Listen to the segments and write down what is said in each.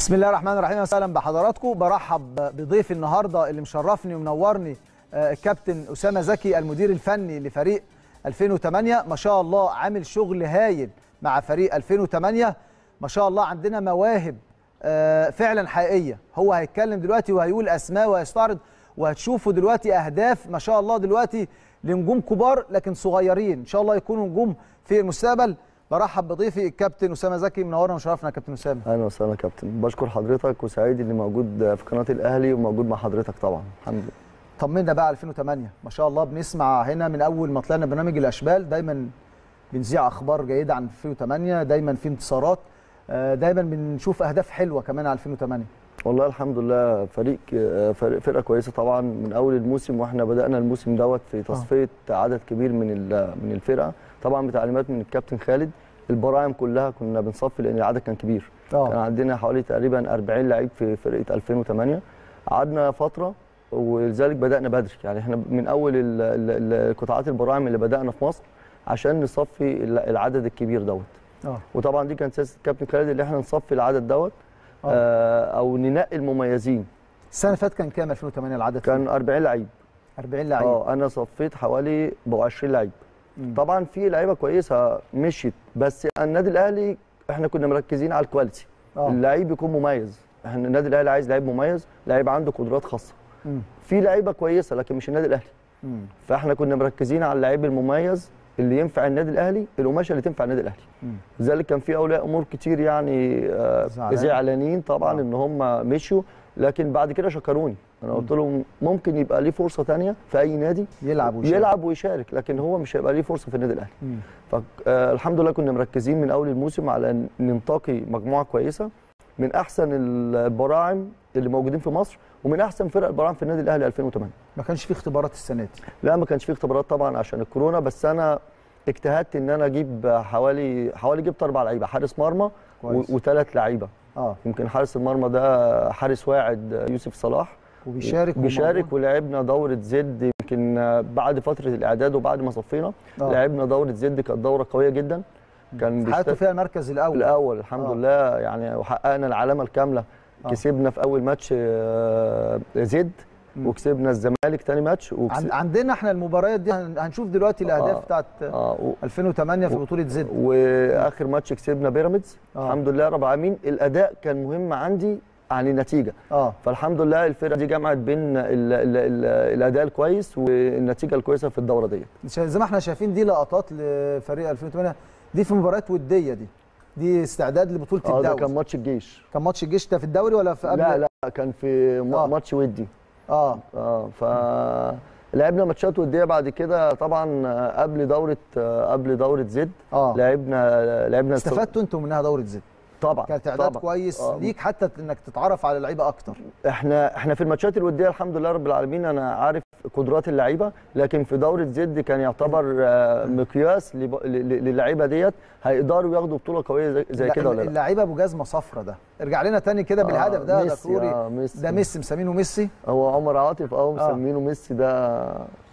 بسم الله الرحمن الرحيم. وسهلا بحضراتكم. برحب بضيف النهارده اللي مشرفني ومنورني آه، الكابتن أسامة زكي المدير الفني لفريق 2008 ما شاء الله عامل شغل هايل مع فريق 2008 ما شاء الله عندنا مواهب آه، فعلا حقيقية. هو هيتكلم دلوقتي وهيقول أسماء وهيستعرض وهتشوفوا دلوقتي أهداف ما شاء الله دلوقتي لنجوم كبار لكن صغيرين. إن شاء الله يكونوا نجوم في المستقبل. برحب بضيفي الكابتن أسامة زكي منورنا وشرفنا يا كابتن أسامة. أهلا وسهلا يا كابتن. بشكر حضرتك وسعيد إني موجود في قناة الأهلي وموجود مع حضرتك طبعا. الحمد لله. طمنا بقى على 2008 ما شاء الله بنسمع هنا من أول ما طلعنا برنامج الأشبال دايما بنذيع أخبار جيدة عن 2008 دايما في انتصارات آه، دايما بنشوف أهداف حلوة كمان على 2008 والله الحمد لله فريق فريق فرقة كويسة طبعا. من أول الموسم وإحنا بدأنا الموسم دوت في تصفية عدد كبير من من الفرقة. طبعا بتعليمات من الكابتن خالد البراعم كلها كنا بنصفي لأن العدد كان كبير. كان آه عندنا حوالي تقريبا 40 لعيب في فرقة 2008 قعدنا فترة ولذلك بدأنا بدري. يعني إحنا من أول قطاعات البراعم اللي بدأنا في مصر عشان نصفي ال- العدد الكبير دوت. آه. وطبعا دي كانت سياسه الكابتن خالد اللي إحنا نصفي العدد دوت. آه. آه أو ننقي المميزين. السنة اللي فاتت كان كام؟ 2008 العدد؟ كان 40 لعيب. 40 لعيب. آه أنا صفيت حوالي بقوا 20 لعيب. طبعا في لعيبة كويسة مشيت بس النادي الأهلي إحنا كنا مركزين على الكواليتي آه اللعيب يكون مميز إحنا النادي الأهلي عايز لعيب مميز لعيب عنده قدرات خاصة. في لعيبة كويسة لكن مش النادي الأهلي مم. فإحنا كنا مركزين على اللعيب المميز اللي ينفع النادي الأهلي القماشة اللي تنفع النادي الأهلي. لذلك كان في أولياء أمور كتير يعني آه، زعلان. زعلانين طبعا آه. إن هم مشوا لكن بعد كده شكروني أنا قلت لهم ممكن يبقى ليه فرصة تانية في أي نادي يلعب ويشارك. يلعب ويشارك لكن هو مش هيبقى ليه فرصة في النادي الأهلي. فالحمد لله كنا مركزين من أول الموسم على إن ننتقي مجموعة كويسة من أحسن البراعم اللي موجودين في مصر ومن أحسن فرق البراعم في النادي الأهلي 2008 ما كانش في اختبارات السنة دي. لا ما كانش فيه اختبارات طبعا عشان الكورونا بس أنا اجتهدت إن أنا أجيب حوالي حوالي جبت أربع لعيبة حارس مرمى. وثلاث لعيبة. آه. يمكن حارس المرمى ده حارس واعد يوسف صلاح. وبيشارك بيشارك. ولعبنا دورة زد يمكن بعد فترة الإعداد وبعد ما صفينا آه. لعبنا دورة زد كانت دورة قوية جدا كان بيشتغل فيها المركز الأول الأول الحمد آه. لله يعني وحققنا العلامة الكاملة آه. كسبنا في أول ماتش آه، زد. وكسبنا الزمالك تاني ماتش وكسب عندنا إحنا المباريات دي هن- هنشوف دلوقتي الأهداف آه. بتاعت آه و- 2008 في بطولة زد وآخر ماتش كسبنا بيراميدز آه. الحمد لله رب العالمين الأداء كان مهم عندي عن النتيجة. آه. فالحمد لله الفرقة دي جمعت بين ال ال ال الأداء الكويس والنتيجة الكويسة في الدورة ديت. زي ما إحنا شايفين دي لقطات لفريق 2008 دي في مباريات ودية دي. دي استعداد لبطولة آه ده الدوري. كان ماتش الجيش. كان ماتش الجيش ده في الدوري ولا في قبل؟ لا لا كان في آه. ماتش ودي. آه. آه ف لعبنا ماتشات ودية بعد كده طبعا آه، قبل دورة آه، قبل دورة زد. آه. لعبنا لعبنا استفدتوا أنتوا منها دورة زد؟ طبعا كانت إعداد طبعا. كويس آه. ليك حتى إنك تتعرف على اللعيبة أكتر. إحنا إحنا في الماتشات الودية الحمد لله رب العالمين أنا عارف قدرات اللعيبة لكن في دورة زد كان يعتبر آه، مقياس للعيبة ديت. هيقدروا ياخدوا بطولة قوية زي- كده ولا لأ؟ اللعيبة أبو جزمة صفرة ده. ارجع لنا تاني كده بالهدف ده ده ميسي، كوري. آه،. ده ميسي مسمينه ميسي؟ هو عمر عاطف آه آه. مسمينه ميسي ده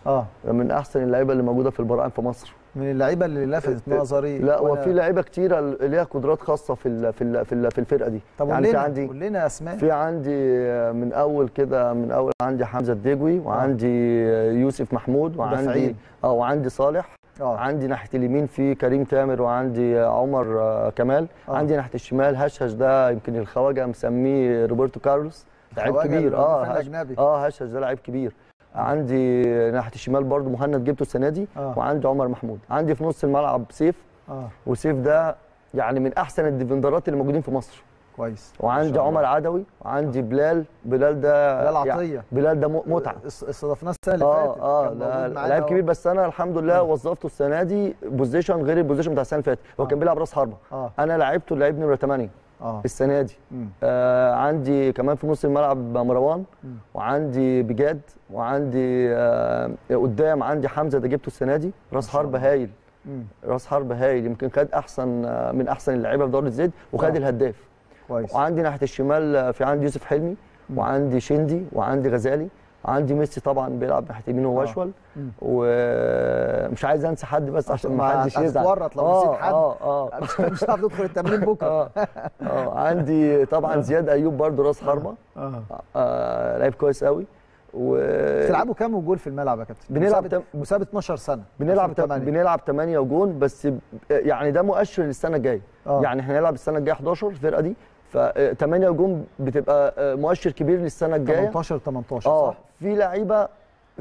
آه. من أحسن اللعيبة اللي موجودة في البراعم في مصر. من اللعيبة اللي لفتت نظري لا وفي لعيبة كتيرة ليها قدرات خاصة في ال في ال في, ال في الفرقة دي. طب يعني في عندي قول لنا أسماء. في عندي من أول كده من أول عندي حمزة الدجوي وعندي يوسف محمود وعندي. آه وعندي صالح. آه. عندي ناحية اليمين في كريم تامر وعندي عمر آه، كمال. آه. عندي ناحية الشمال هشهش ده يمكن الخواجة مسميه روبرتو كارلوس لعيب كبير. آه هش-. آه هشهش ده لعيب كبير. عندي ناحية الشمال برضو مهند جبته السنة دي آه. وعندي عمر محمود. عندي في نص الملعب سيف آه. وسيف ده يعني من أحسن الديفندرات اللي موجودين في مصر. كويس. وعندي عمر. عدوي وعندي بلال بلال ده بلال يعني عطية. بلال ده متعة. اس- استضفناه السنة اللي آه فاتت. آه معانا لعيب كبير بس أنا الحمد لله آه. وظفته السنة دي position غير ال position بتاع السنة اللي فاتت. هو آه. كان بيلعب راس حربة. آه. أنا لعبته لعيب نمرة 8 آه السنة دي مم. آه عندي كمان في نص الملعب مروان مم. وعندي بجاد وعندي آه قدام عندي حمزة ده جبته السنة دي راس حرب. هايل مم. راس حرب هايل يمكن خد أحسن آه، من أحسن اللعيبة في دوري الزد وخد آه. الهداف كويس وعندي ناحية الشمال في عندي يوسف حلمي وعندي شندي وعندي غزالي عندي ميسي طبعا بيلعب ناحيه يمين هو آه. اشول مم. ومش عايز أنسى حد بس عشان ما ما حدش يزعل هتتورط لو آه، نسيت حد. آه آه مش هتعرف تدخل التمرين بكرة آه آه عندي طبعا زياد أيوب برضو راس حربة آه آه لعيب كويس قوي و بتلعبوا كام جول في الملعب يا كابتن؟ بنلعب تم- مسابة 12 سنة بنلعب 2008. بنلعب 8 وجون بس ب- يعني ده مؤشر للسنة الجاية آه. يعني إحنا هنلعب السنة الجاية 11 الفرقة دي ف 8 وجون بتبقى آه، مؤشر كبير للسنة الجاية. 18 18 آه صح؟ في لعيبة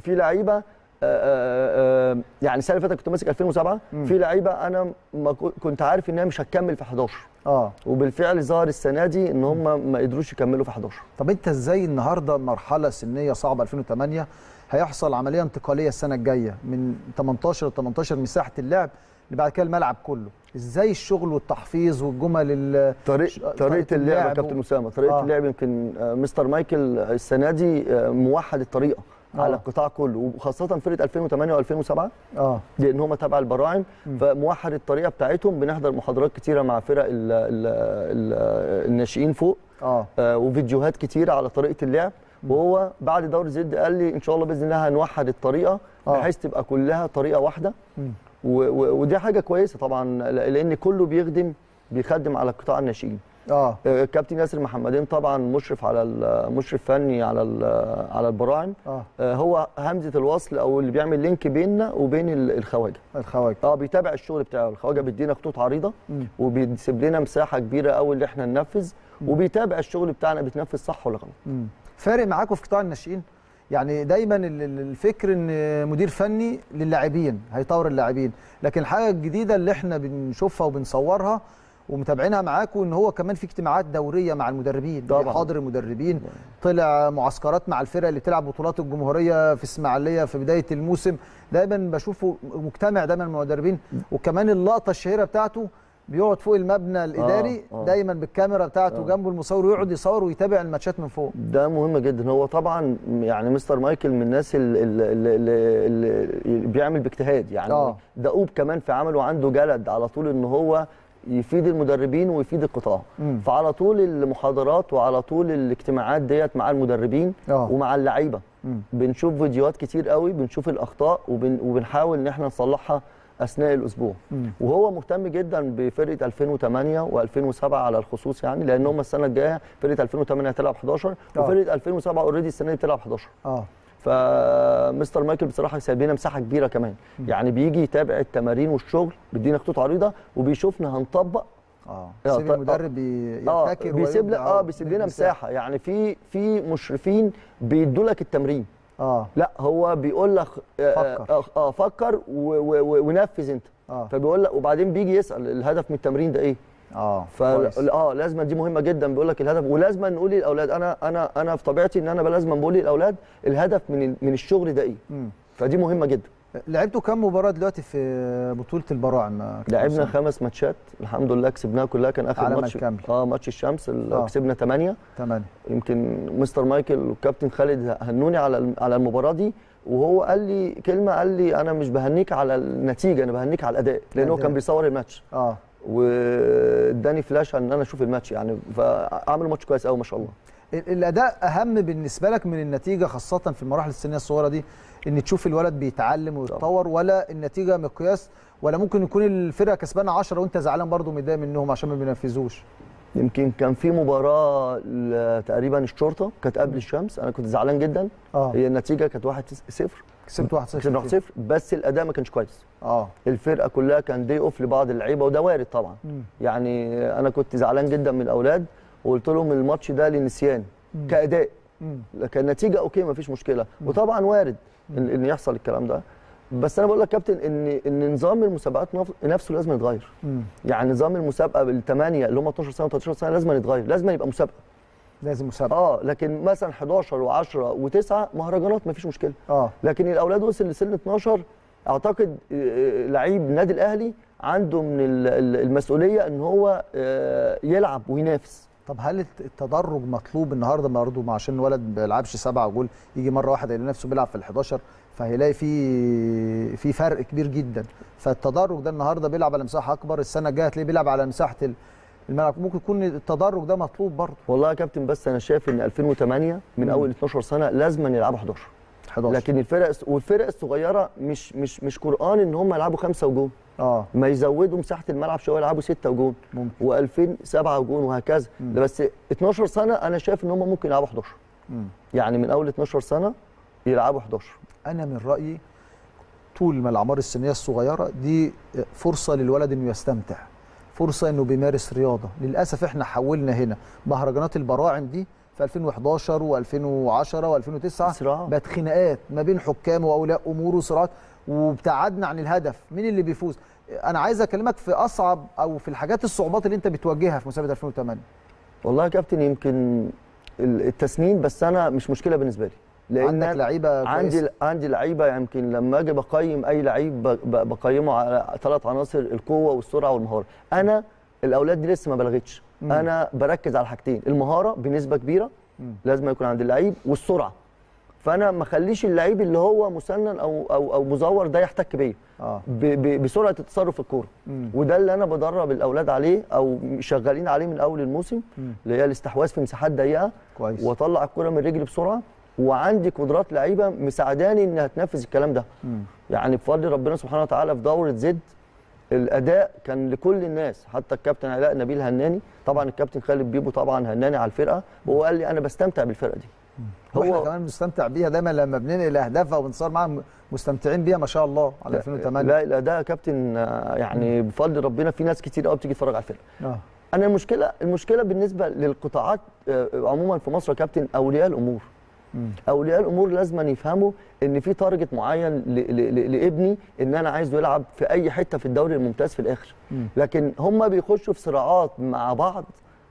في لعيبة آه، آه، يعني السنة اللي فاتت كنت ماسك 2007 مم. في لعيبة أنا ما كنت عارف انها مش هتكمل في 11 آه. وبالفعل ظهر السنة دي إن هم ما قدروش يكملوا في 11 طب أنت إزاي النهارده مرحلة سنية صعبة 2008 هيحصل عملية انتقالية السنة الجاية من 18 ل 18 مساحة اللعب اللي بعد كده الملعب كله إزاي الشغل والتحفيظ والجمل ال- طريق ش- طريقة اللعب يا كابتن أسامة طريقة آه. آه. اللعب يمكن آه، مستر مايكل السنة دي آه، موحد الطريقة آه. آه. على القطاع كله وخاصة فرقة 2008 و2007 آه لأن هم تبع البراعم. فموحد الطريقة بتاعتهم بنحضر محاضرات كتيرة مع فرق ال ال ال الناشئين فوق آه آه، وفيديوهات كتيرة على طريقة اللعب وهو بعد دور زد قال لي إن شاء الله بإذن الله هنوحد الطريقة آه. بحيث تبقى كلها طريقة واحدة مم. ودي حاجة كويسة طبعا لأن كله بيخدم بيخدم على قطاع الناشئين. آه. آه، كابتن ياسر محمدين طبعا مشرف على مشرف فني على على البراعم. آه. آه، هو همزة الوصل أو اللي بيعمل لينك بيننا وبين ال- الخواجة. الخواجة. آه بيتابع الشغل بتاعه. الخواجة بيدينا خطوط عريضة. وبيسيب لنا مساحة كبيرة قوي اللي إحنا ننفذ وبيتابع الشغل بتاعنا بيتنفذ صح ولا غلط. فارق معاكم في قطاع الناشئين؟ يعني دايما ال- ال- الفكر إن مدير فني للاعبين هيطور اللاعبين. لكن الحاجة الجديدة اللي إحنا بنشوفها وبنصورها ومتابعينها معاكم إن هو كمان في اجتماعات دورية مع المدربين طبعاً. حاضر المدربين طلع معسكرات مع الفرق اللي بتلعب بطولات الجمهورية في إسماعيلية في بداية الموسم. دايما بشوفه مجتمع دايما مع المدربين. وكمان اللقطة الشهيرة بتاعته بيقعد فوق المبنى الإداري آه. دايما بالكاميرا بتاعته آه. جنبه المصور ويقعد يصور ويتابع الماتشات من فوق ده مهم جدا هو طبعا يعني مستر مايكل من الناس اللي, اللي, اللي, اللي بيعمل باجتهاد يعني آه. دؤوب كمان في عمله وعنده جلد على طول إن هو يفيد المدربين ويفيد القطاع. فعلى طول المحاضرات وعلى طول الاجتماعات ديت مع المدربين آه. ومع اللعيبة. بنشوف فيديوهات كتير قوي بنشوف الأخطاء وبن وبنحاول إن إحنا نصلحها أثناء الأسبوع. مم. وهو مهتم جدا بفرقة 2008 و2007 على الخصوص يعني لأن هم السنة الجاية فرقة 2008 هتلعب 11 آه. وفرقة 2007 already السنة دي بتلعب 11 آه. فمستر مايكل بصراحة سايب لنا مساحة كبيرة كمان. يعني بيجي يتابع التمارين والشغل بيدينا خطوط عريضة وبيشوفنا هنطبق. آه. آه، سيب المدرب بي- آه. يبتكر بيسيب لنا آه بيسيب لنا مساحة. يعني في في مشرفين بيدوا لك التمرين. آه. لا هو بيقول لك آه، فكر. آه, آه فكر و- و- و- ونفذ انت. آه. فبيقول لك وبعدين بيجي يسأل الهدف من التمرين ده إيه؟ آه ف. آه لازم دي مهمة جدا. بيقول لك الهدف ولازم نقول للأولاد أنا أنا أنا في طبيعتي إن أنا لازم بقول للأولاد الهدف من ال- من الشغل ده إيه؟ مم. فدي مهمة جدا. لعبتوا كام مباراة دلوقتي في بطولة البراعم لعبنا؟ خمس ماتشات الحمد لله كسبناها كلها كان آخر ماتش. آه ماتش الشمس ال- آه. كسبنا 8 تمانية يمكن مستر مايكل والكابتن خالد هنوني على على المباراة دي وهو قال لي كلمة قال لي أنا مش بهنيك على النتيجة أنا بهنيك على الأداء لأن هو. كان بيصور الماتش آه واداني فلاش إن أنا أشوف الماتش يعني فعملوا ماتش كويس قوي ما شاء الله ال- الأداء أهم بالنسبة لك من النتيجة خاصة في المراحل السنية الصغيرة دي إن تشوف الولد بيتعلم ويتطور ولا النتيجة مقياس ولا ممكن يكون الفرقة كسبانة 10 وأنت زعلان برضو متضايق منهم عشان ما بينفذوش. يمكن كان في مباراة تقريبا الشرطه كانت قبل الشمس. أنا كنت زعلان جدا. آه. هي النتيجة كانت 1-0 كسبت 1-0 كسبنا 1-0 بس الأداء ما كانش كويس. آه. الفرقة كلها كان day off لبعض اللعيبة وده وارد طبعا. مم. يعني أنا كنت زعلان جدا من الأولاد وقلت لهم الماتش ده للنسيان. كأداء. لكن النتيجه okay ما فيش مشكله وطبعا وارد ان, إن يحصل الكلام ده. بس أنا بقول لك كابتن ان إن نظام المسابقات نف- نفسه لازم يتغير. يعني نظام المسابقة بالثمانيه اللي هم 12 سنة و13 سنة لازم يتغير. لازم يبقى مسابقة. لازم مسابقة. آه لكن مثلا 11 و10 و9 مهرجانات ما فيش مشكلة. آه. لكن الأولاد وصل لسن 12 أعتقد آه، آه، لعيب النادي الأهلي عنده من ال- ال- المسؤولية إن هو آه، يلعب وينافس. طب هل الت- التدرج مطلوب النهارده؟ برضه مع عشان الولد ما بيلعبش سبعه جول يجي مرة واحدة يلاقي نفسه بيلعب في ال11 فهيلاقي في في فرق كبير جدا. فالتدرج ده النهارده بيلعب على مساحة أكبر السنة الجاية هتلاقيه بيلعب على مساحة ال- الملعب. ممكن يكون التدرج ده مطلوب برضه. والله يا كابتن بس أنا شايف إن 2008 من أول 12 سنة لازم يلعبوا 11 11 لكن الفرق والفرق الصغيرة مش مش مش قرآن إن هم يلعبوا خمسة وجون. آه. ما يزودوا مساحة الملعب شوية يلعبوا ستة وجون. ممكن. و2000 سبعة وجون وهكذا. مم. ده بس 12 سنة أنا شايف إن هم ممكن يلعبوا 11 مم. يعني من أول 12 سنة يلعبوا 11 أنا من رأيي طول ما الأعمار السنية الصغيرة دي فرصة للولد إنه يستمتع. فرصة إنه بيمارس رياضة. للأسف إحنا حولنا هنا. مهرجانات البراعم دي في 2011 و2010 و2009 صراع. بقت خناقات ما بين حكام وأولياء أمور وصراعات وابتعدنا عن الهدف. مين اللي بيفوز؟ أنا عايز أكلمك في أصعب أو في الحاجات الصعوبات اللي أنت بتواجهها في مسابقة 2008 والله يا كابتن يمكن ال- التسنين بس أنا مش مشكلة بالنسبة لي. لأن عندك لعيبة عندي. عندي لعيبة يمكن لما أجي بقيم أي لعيب بقيمه على ثلاث عناصر القوة والسرعة والمهارة. أنا الأولاد دي لسه ما بلغتش. مم. أنا بركز على حاجتين المهارة بنسبة كبيرة مم. لازم يكون عند اللعيب والسرعة فأنا ما أخليش اللعيب اللي هو مسنن أو أو أو مزور ده يحتك بيا ب- ب- بسرعة التصرف في الكورة. وده اللي أنا بدرب الأولاد عليه أو شغالين عليه من أول الموسم مم. اللي هي الاستحواذ في مساحات ضيقة كويس وأطلع الكره من رجلي بسرعة وعندي قدرات لعيبة مساعداني إنها تنفذ الكلام ده مم. يعني بفضل ربنا سبحانه وتعالى في دورة زد الأداء كان لكل الناس حتى الكابتن علاء نبيل هناني طبعا الكابتن خالد بيبو طبعا هناني على الفرقة وهو قال لي أنا بستمتع بالفرقة دي. هو كمان بنستمتع بيها دايما لما بننقل أهدافها وبنصور معاها مستمتعين بيها ما شاء الله على 2008 لا لا ده يا كابتن آه، يعني بفضل ربنا في ناس كتير قوي بتيجي تتفرج على الفرقة. آه. أنا المشكلة المشكلة بالنسبة للقطاعات آه، عموما في مصر يا كابتن أولياء الأمور. أولياء الأمور لازم يفهموا إن في تارجت معين ل- ل- ل- لابني إن أنا عايزه يلعب في أي حتة في الدوري الممتاز في الآخر. مم. لكن هم بيخشوا في صراعات مع بعض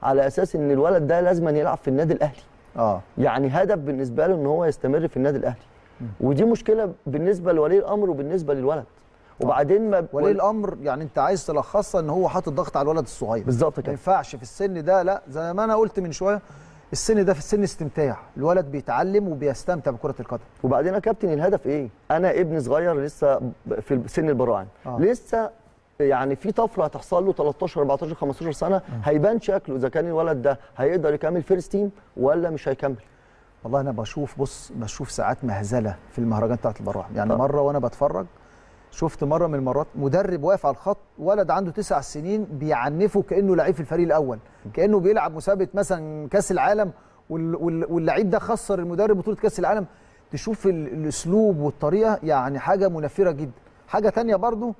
على أساس إن الولد ده لازم يلعب في النادي الأهلي. آه. يعني هدف بالنسبة له إن هو يستمر في النادي الأهلي. مم. ودي مشكلة بالنسبة لولي الأمر وبالنسبة للولد. وبعدين ما ولي الأمر يعني أنت عايز تلخصها إن هو حاطط ضغط على الولد الصغير. بالظبط ما كده ينفعش في السن ده لا زي ما أنا قلت من شوية السن ده في السن استمتاع الولد بيتعلم وبيستمتع بكرة القدم وبعدين يا كابتن الهدف إيه؟ أنا ابني صغير لسه في سن البراعم آه. آه. لسه يعني في طفره هتحصل له 13 14 15 سنة هيبان شكله إذا كان الولد ده هيقدر يكمل first team ولا مش هيكمل والله أنا بشوف بص بشوف ساعات مهزلة في المهرجان بتاعت البراعم يعني آه. مرة وأنا بتفرج شفت مرة من المرات مدرب واقف على الخط ولد عنده تسع سنين بيعنفه كأنه لعيب في الفريق الأول. كأنه بيلعب مسابقه مثلا كأس العالم وال- وال- واللعيب ده خسر المدرب بطولة كأس العالم. تشوف ال- الأسلوب والطريقة يعني حاجة منفرة جدا. حاجة تانية برضو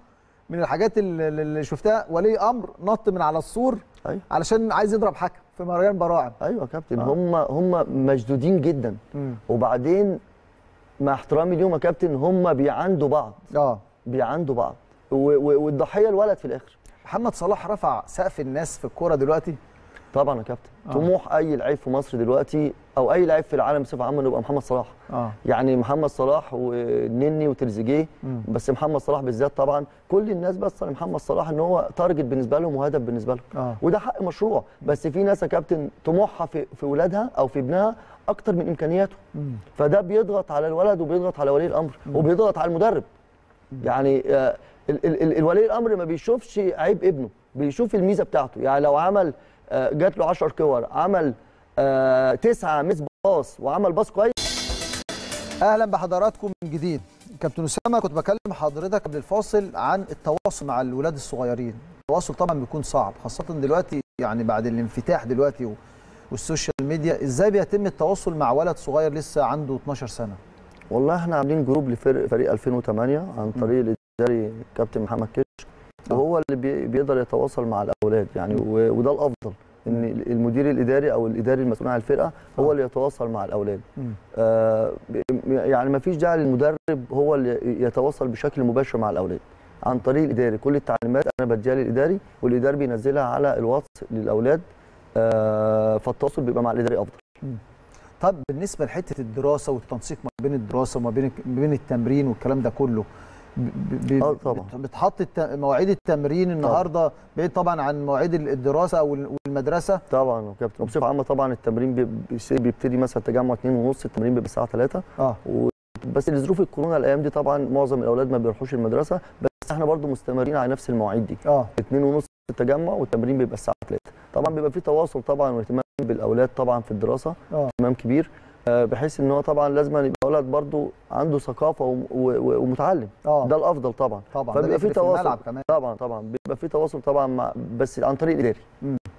من الحاجات اللي شفتها ولي أمر نط من على السور أيوه. علشان عايز يضرب حكم في مهرجان براعم. أيوه يا كابتن. آه. هم هم مشدودين جدا. وبعدين مع احترامي ليهم يا كابتن هم بيعاندوا بعض. آه. بيعاندوا بعض. والضحية الولد في الآخر. محمد صلاح رفع سقف الناس في الكورة دلوقتي؟ طبعا يا كابتن. آه. طموح أي لعيب في مصر دلوقتي أو أي لعيب في العالم بصفة عامة انه يبقى محمد صلاح. آه. يعني محمد صلاح ونني وتريزيجيه. مم. بس محمد صلاح بالذات طبعا كل الناس بس محمد صلاح إن هو target بالنسبة لهم وهدف بالنسبة لهم. آه. وده حق مشروع. بس في ناس يا كابتن طموحها في في ولادها أو في ابنها أكتر من إمكانياته. مم. فده بيضغط على الولد وبيضغط على ولي الأمر وبيضغط على المدرب. يعني آه، ال- ال- ال- الولي الأمر ما بيشوفش عيب ابنه بيشوف الميزة بتاعته. يعني لو عمل آه، جات له 10 كور عمل آه، تسعة miss pass وعمل pass كويس. أهلا بحضراتكم من جديد. كابتن أسامة كنت بكلم حضرتك قبل الفاصل عن التواصل مع الولاد الصغيرين. التواصل طبعا بيكون صعب خاصة دلوقتي يعني بعد الانفتاح دلوقتي وال social media. إزاي بيتم التواصل مع ولد صغير لسه عنده 12 سنة؟ والله إحنا عاملين group لفريق فريق 2008 عن طريق الإداري كابتن محمد كش وهو اللي بي- بيقدر يتواصل مع الأولاد يعني وده الأفضل إن المدير الإداري أو الإداري المسؤول عن الفرقة هو. اللي يتواصل مع الأولاد. آه يعني ما فيش داعي للمدرب هو اللي يتواصل بشكل مباشر مع الأولاد. عن طريق الإداري كل التعليمات أنا بديها للإداري والإداري بينزلها على الواتس للأولاد آه فالتواصل بيبقى مع الإداري أفضل. طب بالنسبة لحتة الدراسة والتنسيق ما بين الدراسة وما بين بين التمرين والكلام ده كله آه طبعا. بت- بتحط مواعيد التمرين النهارده بعيد طبعا عن مواعيد الدراسة أو والمدرسة؟ طبعا يا كابتن. وبصفه عامة طبعا التمرين بيبتدي مثلا تجمع 2 ونص التمرين بيبقى الساعة 3 آه. و... بس لظروف الكورونا الأيام دي طبعا معظم الأولاد ما بيروحوش المدرسة بس إحنا برضو مستمرين على نفس المواعيد دي. آه. 2 ونص التجمع والتمرين بيبقى الساعة 3 طبعا بيبقى في تواصل طبعا واهتمام بالأولاد طبعا في الدراسة آه. اهتمام كبير آه، بحيث إن هو طبعا لازم يبقى ولد برضو عنده ثقافة ومتعلم. آه. ده الأفضل طبعا. طبعا. فبيبقى في تواصل. كمان. طبعا طبعا. بيبقى في تواصل طبعا مع بس عن طريق الإداري.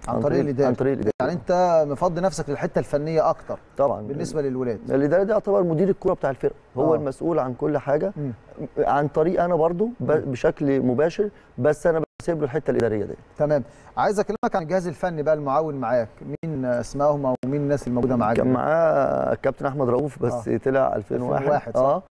عن طريق الاداره عن طريق الإداري. يعني أنت مفضي نفسك للحتة الفنية أكتر طبعا. بالنسبة للولاد. الإداري ده يعتبر مدير الكره بتاع الفرقة. هو آه. المسؤول عن كل حاجة. مم. عن طريق أنا برضو ب- بشكل مباشر بس أنا بسيب له الحتة الإدارية دي. تمام. عايز أكلمك عن الجهاز الفني بقى المعاون معاك. مين اسمائهم أو مين الناس الموجودة معاك؟ كان معاه كابتن أحمد رؤوف بس آه. طلع 2001 2001 صح؟ آه.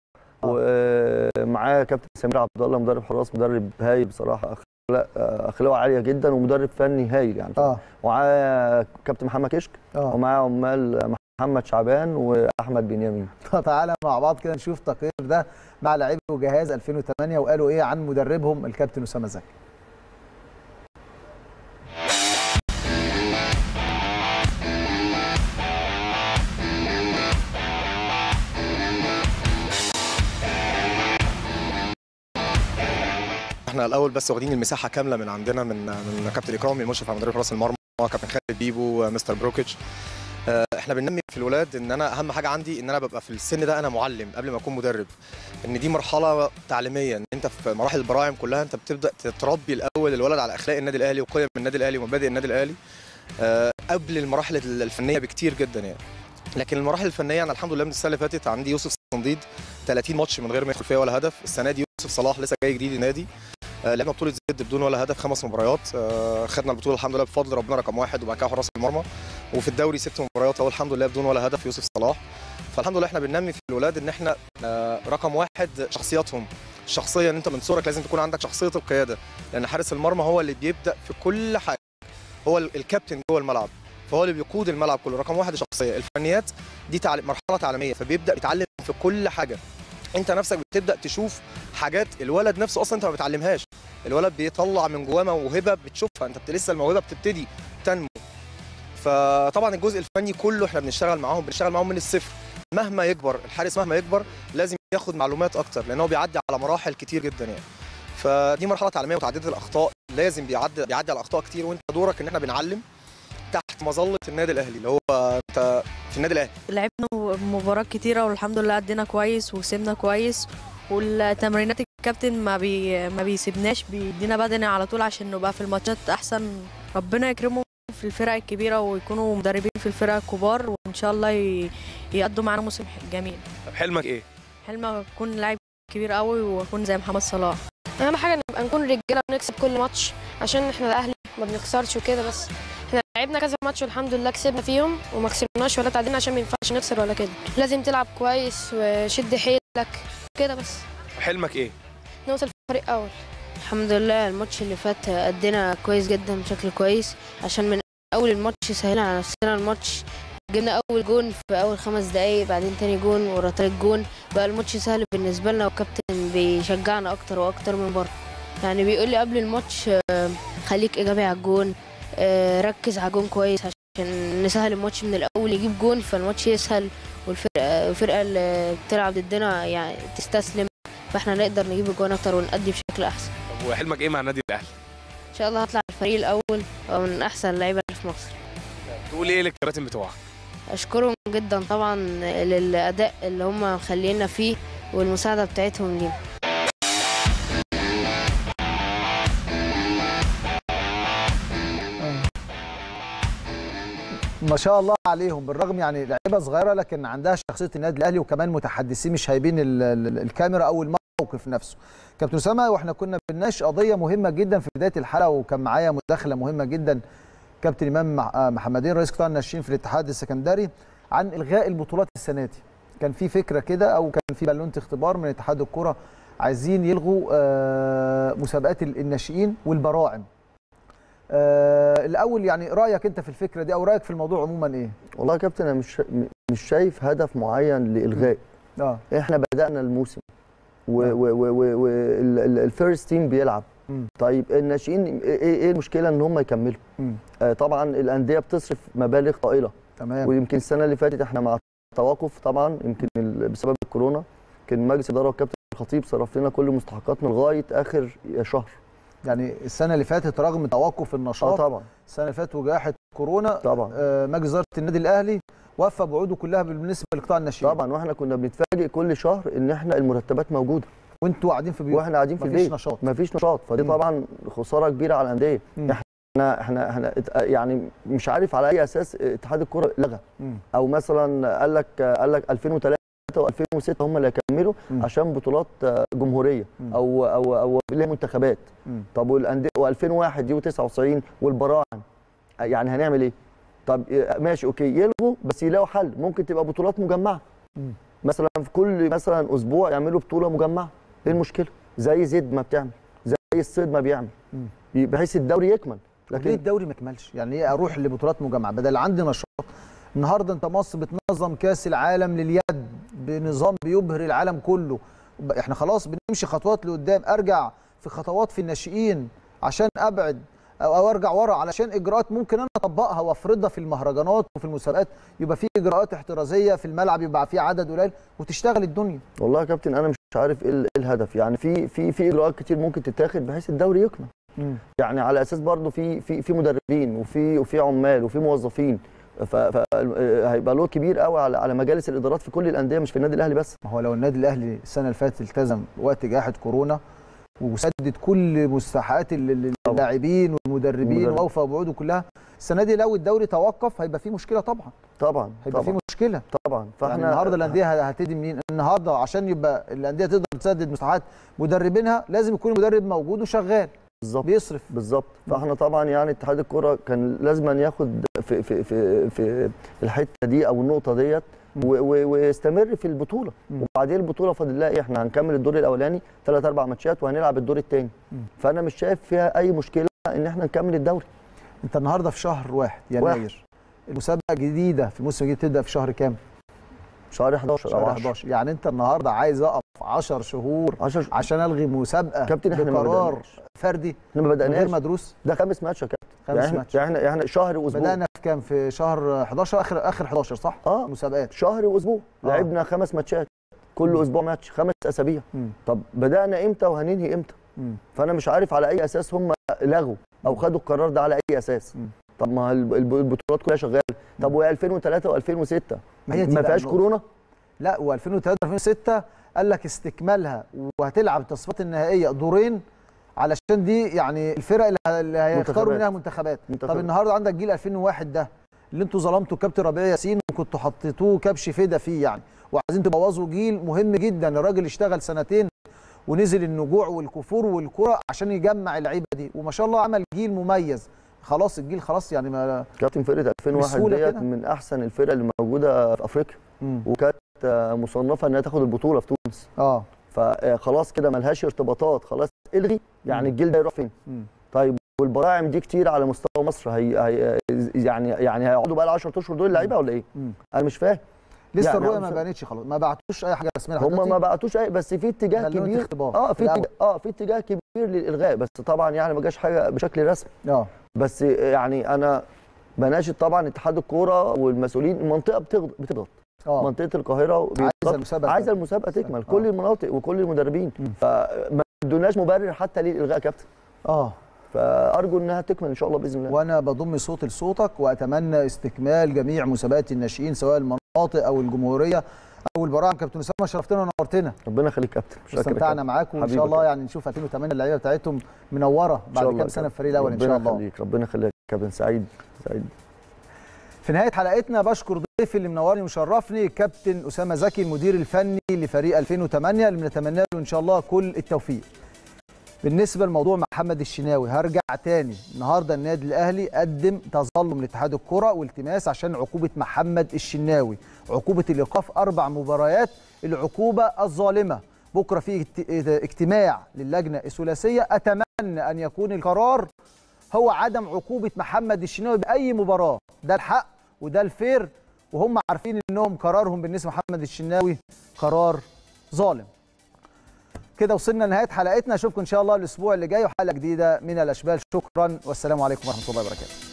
ومعاه كابتن سمير عبد الله مدرب حراس مدرب هايل بصراحة أخلاق أخلاقه عالية جدا ومدرب فني هايل يعني. آه. ومعاه كابتن محمد كشك آه. ومعاه عمال محمد شعبان وأحمد بنيامين. تعالى مع بعض كده نشوف تقرير ده مع لاعبي وجهاز 2008 وقالوا إيه عن مدربهم الكابتن أسامة زكي. إحنا الأول بس واخدين المساحة كاملة من عندنا من من كابتن إكرامي المشرف على مدرب حراس المرمى كابتن خالد بيبو مستر بروكيتش. آه، إحنا بننمي في الولاد إن أنا أهم حاجة عندي إن أنا ببقى في السن ده أنا معلم قبل ما أكون مدرب. إن دي مرحلة تعليمية إن أنت في مراحل البراعم كلها أنت بتبدأ تربي الأول الولد على أخلاق النادي الأهلي وقيم النادي الأهلي ومبادئ النادي الأهلي آه، قبل المراحل الفنية بكتير جدا يعني. لكن المراحل الفنية أنا الحمد لله من السنة اللي فاتت عندي يوسف صنديد 30 ماتش من غير ما يدخل فيها ولا هدف. السنة دي يوسف صلاح لسه جاي جديد النادي لعبنا بطولة زد بدون ولا هدف خمس مباريات. آه، خدنا البطولة الحمد لله بفضل ربنا رقم واحد وبعد كده حراس المرمى. وفي الدوري ست مباريات اهو الحمد لله بدون ولا هدف يوسف صلاح. فالحمد لله إحنا بننمي في الولاد إن إحنا آه، رقم واحد شخصياتهم. الشخصيه ان أنت من صغرك لازم تكون عندك شخصية القيادة لأن حارس المرمى هو اللي بيبدأ في كل حاجة. هو ال- الكابتن جوه الملعب فهو اللي بيقود الملعب كله رقم واحد الشخصيه الفنيات دي مرحلة تعليمية فبيبدأ يتعلم في كل حاجة. أنت نفسك بتبدأ تشوف حاجات الولد نفسه أصلا أنت ما بتعلمهاش. الولد بيطلع من جواه موهبة بتشوفها انت لسه الموهبة بتبتدي تنمو. فطبعا الجزء الفني كله إحنا بنشتغل معاهم بنشتغل معاهم من الصفر. مهما يكبر الحارس مهما يكبر لازم ياخد معلومات أكتر لأن هو بيعدي على مراحل كتير جدا يعني. فدي مرحلة تعليمية متعدده الأخطاء لازم بيعدي بيعدي على اخطاء كتير. وأنت دورك إن إحنا بنعلم تحت مظلة النادي الأهلي اللي هو أنت في النادي الأهلي. لعبنا مباريات كتيرة والحمد لله أدينا كويس وكسبنا كويس. والتمرينات الكابتن ما بي ما بيسيبناش بيدينا بدني على طول عشان نبقى في الماتشات أحسن. ربنا يكرمهم في الفرق الكبيرة ويكونوا مدربين في الفرق الكبار وإن شاء الله ي- يقضوا معانا موسم جميل. طب حلمك إيه؟ حلمي أكون لاعب كبير قوي وأكون زي محمد صلاح. أهم حاجة نبقى نكون رجالة ونكسب كل ماتش عشان إحنا الأهلي ما بنخسرش وكده بس. إحنا لعبنا كذا ماتش والحمد لله كسبنا فيهم وما خسرناش ولا تعادلنا عشان ما ينفعش نخسر ولا كده. لازم تلعب كويس وشد حيلك. كده بس. حلمك إيه؟ نوصل فريق أول. الحمد لله الماتش اللي فات أدينا كويس جدا بشكل كويس. عشان من أول الماتش سهلنا على نفسنا الماتش. جبنا أول جون في أول خمس دقايق بعدين تاني جون ورا تالت جون. بقى الماتش سهل بالنسبة لنا والكابتن بيشجعنا أكتر وأكتر من بره. يعني بيقول لي قبل الماتش آه، خليك إيجابي على الجون آه، ركز على الجون كويس عشان نسهل الماتش من الأول يجيب جون فالماتش يسهل. والفرقة الفرقة اللي بتلعب ضدنا يعني تستسلم فاحنا نقدر نجيب الجون أكتر ونأدي بشكل أحسن طب وحلمك إيه مع النادي الأهلي؟ إن شاء الله هطلع الفريق الأول ومن أحسن اللعيبة اللي في مصر تقول إيه للكباتن بتوعك؟ أشكرهم جدا طبعا للأداء اللي هم مخلينا فيه والمساعدة بتاعتهم لينا ما شاء الله عليهم بالرغم يعني لعيبة صغيرة لكن عندها شخصية النادي الأهلي وكمان متحدثين مش هايبين ال- ال- الكاميرا أو الموقف نفسه. كابتن أسامة وإحنا كنا بنناقش قضية مهمة جدا في بداية الحلقة وكان معايا مداخلة مهمة جدا كابتن إمام آه محمدين رئيس قطاع الناشئين في الاتحاد السكندري عن إلغاء البطولات السنة دي. كان في فكرة كده أو كان في بالونه اختبار من اتحاد الكرة عايزين يلغوا آه، مسابقات ال- الناشئين والبراعم. آه، الأول يعني رأيك أنت في الفكرة دي أو رأيك في الموضوع عموما إيه؟ والله يا كابتن أنا مش مش شايف هدف معين لإلغاء. آه. إحنا بدأنا الموسم وال first team بيلعب. مم. طيب الناشئين إيه إيه المشكلة إن هم يكملوا. آه طبعا الأندية بتصرف مبالغ طائلة. تمام. ويمكن السنة اللي فاتت إحنا مع توقف طبعا يمكن بسبب الكورونا كان مجلس الإدارة والكابتن الخطيب صرف لنا كل مستحقاتنا لغاية آخر شهر. يعني السنة اللي فاتت رغم توقف النشاط طبعا. السنة اللي فاتت وجائحة كورونا طبعا. آه، مجلس إدارة النادي الأهلي وفى بوعوده كلها بالنسبة لقطاع الناشئين. طبعا وإحنا كنا بنتفاجئ كل شهر إن إحنا المرتبات موجودة. وإنتوا قاعدين في بيوت. وإحنا قاعدين في مفيش البيت. نشاط. مفيش نشاط. فدي. طبعا خسارة كبيرة على الأندية. إحنا إحنا إحنا يعني مش عارف على أي أساس اتحاد الكرة لغى. أو مثلا قال لك قال لك 2003 و2006 هم اللي هيكملوا. عشان بطولات جمهورية مم. أو أو أو ليها منتخبات مم. طب والانديه و2001 دي و99 والبراعم يعني هنعمل إيه؟ طب ماشي أوكي يلغوا بس يلاقوا حل ممكن تبقى بطولات مجمعة. مثلا في كل مثلا أسبوع يعملوا بطولة مجمعة إيه المشكلة؟ زي زد ما بتعمل زي الصيد ما بيعمل. بحيث الدوري يكمل ليه لكن الدوري ما كملش يعني إيه أروح لبطولات مجمعة بدل عندي نشاط النهارده انت مصر بتنظم كاس العالم لليد بنظام بيبهر العالم كله. إحنا خلاص بنمشي خطوات لقدام. ارجع في خطوات في الناشئين عشان ابعد أو ارجع ورا علشان اجراءات ممكن أنا اطبقها وافرضها في المهرجانات وفي المسابقات. يبقى في اجراءات احترازية في الملعب يبقى في عدد قليل وتشتغل الدنيا. والله يا كابتن أنا مش عارف إيه إيه الهدف. يعني في في في اجراءات كتير ممكن تتاخد بحيث الدوري يكمل يعني على أساس برضه في في في مدربين وفي وفي عمال وفي موظفين. فهيبقى له كبير قوي على على مجالس الإدارات في كل الأندية مش في النادي الأهلي بس. ما هو لو النادي الأهلي السنة اللي فاتت التزم وقت جائحة كورونا وسدد كل مستحقات ال- ال- اللاعبين والمدربين المدرب. وأوفى بوعوده كلها السنة دي لو الدوري توقف هيبقى في مشكلة طبعا. طبعا هيبقى طبعا. في مشكلة. طبعا. فاحنا يعني النهارده الأندية هتدي منين النهارده عشان يبقى الأندية تقدر تسدد مستحقات مدربينها لازم يكون المدرب موجود وشغال. بالظبط. بيصرف. بالظبط. فاحنا طبعا يعني اتحاد الكره كان لازم ياخد في في في في الحتة دي أو النقطة ديت ويستمر في البطولة. وبعدين البطولة فاضل لها إيه؟ إحنا هنكمل الدور الأولاني ثلاث أربع ماتشات وهنلعب الدور الثاني. فأنا مش شايف فيها أي مشكلة إن إحنا نكمل الدوري. أنت النهارده في شهر واحد يناير المسابقة الجديدة في الموسم الجديد تبدأ في شهر كام؟ شهر 11 أو شهر 10 11 يعني أنت النهارده عايز اقف 10 شهور 10 عشان ألغي مسابقة كابتن إحنا بقرار بدأناش. فردي إحنا ما من غير بدأناش مدروس. ده خامس ماتش يا كابتن. خامس يعني ماتش. يعني إحنا إحنا شهر وأسبوع. بدأنا في كام؟ في شهر 11 اخر آخر 11 صح؟ آه. مسابقات. شهر وأسبوع. آه. لعبنا خمس ماتشات. كل مم. أسبوع ماتش خمس أسابيع. مم. طب بدأنا إمتى وهننهي إمتى؟ مم. فأنا مش عارف على أي أساس هم لغوا أو خدوا القرار ده على أي أساس. مم. طب ما الب- الب- البطولات كلها شغالة. طب و 2003 و2006. ما ما فيهاش. كورونا؟ لا و2003 2006 قال لك استكمالها وهتلعب التصفيات النهائية دورين علشان دي يعني الفرق اللي هيختاروا. منها منتخبات طب منتخبات. النهارده عندك جيل 2001 ده اللي أنتوا ظلمتوا كابتن ربيع ياسين وكنتوا حطيتوه كبش فدا فيه يعني وعايزين تبوظوا جيل مهم جدا الراجل اشتغل سنتين ونزل النجوع والكفور والكرة عشان يجمع اللعيبة دي وما شاء الله عمل جيل مميز خلاص الجيل خلاص يعني ما كابتن فرقة 2001 بسهولة ديت. من أحسن الفرق اللي موجوده في أفريقيا. وكانت مصنفة إنها تاخد البطولة في تونس. آه. فخلاص كده ملهاش ارتباطات خلاص إلغي يعني الجيل ده يروح فين. طيب والبراعم دي كتير على مستوى مصر هي, هي يعني يعني هيقعدوا بقى ال 10 أشهر دول اللعيبه ولا إيه؟ مم. أنا مش فاهم. لسه يعني الرؤية ما بانتش خلاص ما بعتوش أي حاجة رسمية هم ما. بعتوش اي بس في اتجاه كبير. آه في. اتجاه آه في اتجاه كبير للإلغاء بس طبعا يعني ما جاش حاجة بشكل رسمي. آه. بس يعني أنا بناشد طبعا اتحاد الكورة والمسؤولين المنطقة بتضغط. آه. منطقة القاهرة عايزة المسابقة. عايزة المسابقة تكمل. آه. كل المناطق وكل المدربين. فما ادوناش مبرر حتى للإلغاء كابتن. آه. فأرجو إنها تكمل إن شاء الله بإذن الله. وأنا بضم صوتي لصوتك وأتمنى استكمال جميع مسابقات الناشئين سواء المناطق أو الجمهورية أو البراعم. كابتن أسامة شرفتنا ونورتنا. ربنا يخليك كابتن. استمتعنا معاكم. وإن شاء الله. يعني نشوف 2008 اللعيبة بتاعتهم منورة بعد كام سنة. في الفريق الأول إن شاء ربنا الله. يخليك ربنا يخليك كابتن. سعيد. سعيد. في نهاية حلقتنا بشكر ضيفي اللي منورني ومشرفني كابتن أسامة زكي المدير الفني لفريق 2008 اللي بنتمنى له إن شاء الله كل التوفيق. بالنسبة لموضوع محمد الشناوي هرجع تاني. النهارده النادي الأهلي قدم تظلم لاتحاد الكرة والتماس عشان عقوبة محمد الشناوي. عقوبة الإيقاف أربع مباريات العقوبة الظالمة. بكرة في اجت- اجتماع للجنة الثلاثية. أتمنى أن يكون القرار هو عدم عقوبة محمد الشناوي بأي مباراة. ده الحق وده الفير. وهم عارفين إنهم قرارهم بالنسبة لمحمد الشناوي قرار ظالم. كده وصلنا لنهاية حلقتنا. أشوفكم إن شاء الله الأسبوع اللي جاي وحلقة جديدة من الأشبال. شكرا والسلام عليكم ورحمة الله وبركاته.